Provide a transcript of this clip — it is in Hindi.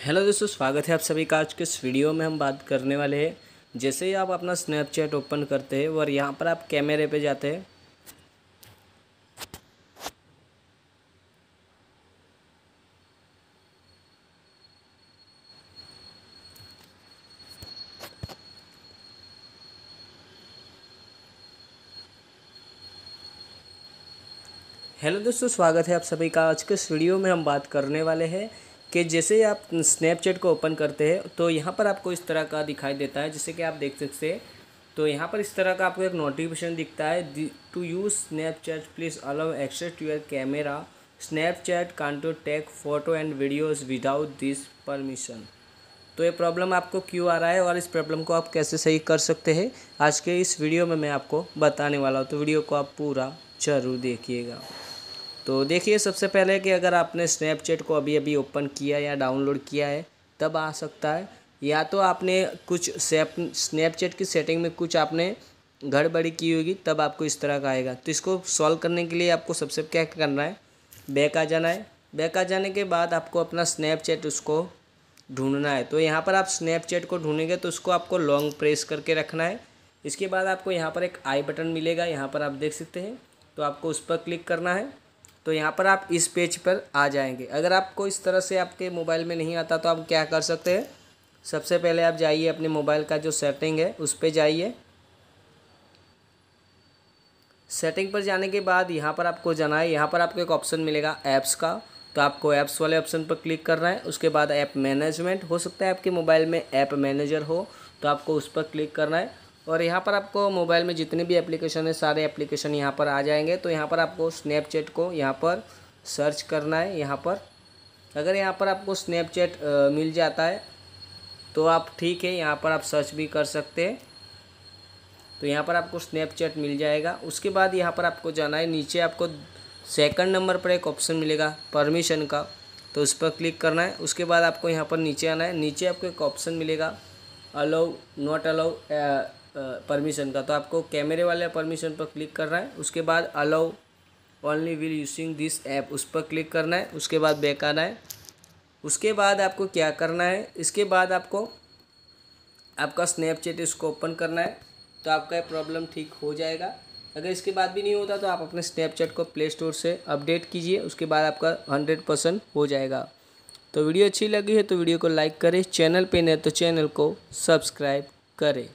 हेलो दोस्तों, स्वागत है आप सभी का आज के इस वीडियो में हम बात करने वाले हैं। जैसे ही आप अपना स्नैपचैट ओपन करते हैं और यहाँ पर आप कैमरे पे जाते हैं। हेलो दोस्तों, स्वागत है आप सभी का आज के इस वीडियो में हम बात करने वाले हैं। कि जैसे ही आप स्नैपचैट को ओपन करते हैं तो यहाँ पर आपको इस तरह का दिखाई देता है, जैसे कि आप देख सकते हैं। तो यहाँ पर इस तरह का आपको एक नोटिफिकेशन दिखता है to use Snapchat please allow access to your camera Snapchat can to take photo and videos without this permission तो ये प्रॉब्लम आपको क्यों आ रहा है और इस प्रॉब्लम को आप कैसे सही कर सकते हैं? आज के इस वीडियो में मैं आपको बताने वाला हूँ तो वीडियो को आप पूरा ज़रूर देखिएगा। तो देखिए, सबसे पहले कि अगर आपने स्नैपचैट को अभी अभी ओपन किया या डाउनलोड किया है, तब आ सकता है। या तो आपने कुछ स्नैपचैट की सेटिंग में कुछ आपने गड़बड़ी की होगी, तब आपको इस तरह का आएगा। तो इसको सॉल्व करने के लिए आपको सबसे क्या करना है? बैक आ जाना है। बैक आ जाने के बाद आपको अपना स्नैपचैट उसको ढूंढना है। तो यहाँ पर आप स्नैपचैट को ढूंढेंगे तो उसको आपको लॉन्ग प्रेस करके रखना है। इसके बाद आपको यहाँ पर एक आई बटन मिलेगा, यहाँ पर आप देख सकते हैं। तो आपको उस पर क्लिक करना है। तो यहाँ पर आप इस पेज पर आ जाएँगे। अगर आपको इस तरह से आपके मोबाइल में नहीं आता तो आप क्या कर सकते हैं? सबसे पहले आप जाइए अपने मोबाइल का जो सेटिंग है, उस पर जाइए। सेटिंग पर जाने के बाद यहाँ पर आपको जाना है। यहाँ पर आपको एक ऑप्शन मिलेगा ऐप्स का। तो आपको ऐप्स वाले ऑप्शन पर क्लिक करना है। उसके बाद ऐप मैनेजमेंट, हो सकता है आपके मोबाइल में ऐप मैनेजर हो तो आपको उस पर क्लिक करना है। और यहाँ पर आपको मोबाइल में जितने भी एप्लीकेशन है, सारे एप्लीकेशन यहाँ पर आ जाएँगे। तो यहाँ पर आपको स्नैपचैट को यहाँ पर सर्च करना है, यहाँ पर। अगर यहाँ पर आपको स्नैपचैट मिल जाता है तो आप ठीक है, यहाँ पर आप सर्च भी कर सकते हैं। तो यहाँ पर आपको स्नैपचैट मिल जाएगा। उसके बाद यहाँ पर आपको जाना है, नीचे आपको सेकंड नंबर पर एक ऑप्शन मिलेगा परमिशन का। तो उस पर क्लिक करना है। उसके बाद आपको यहाँ पर नीचे आना है। नीचे आपको एक ऑप्शन मिलेगा अलाउ नॉट अलाउ परमिशन का। तो आपको कैमरे वाले परमिशन पर क्लिक करना है। उसके बाद allow only will using this app उस पर क्लिक करना है। उसके बाद बैक आना है। उसके बाद आपको क्या करना है? इसके बाद आपको आपका स्नैपचैट इसको ओपन करना है। तो आपका प्रॉब्लम ठीक हो जाएगा। अगर इसके बाद भी नहीं होता तो आप अपने स्नैपचैट को प्ले स्टोर से अपडेट कीजिए। उसके बाद आपका हंड्रेड परसेंट हो जाएगा। तो वीडियो अच्छी लगी है तो वीडियो को लाइक करें। चैनल पे नहीं तो चैनल को सब्सक्राइब करें।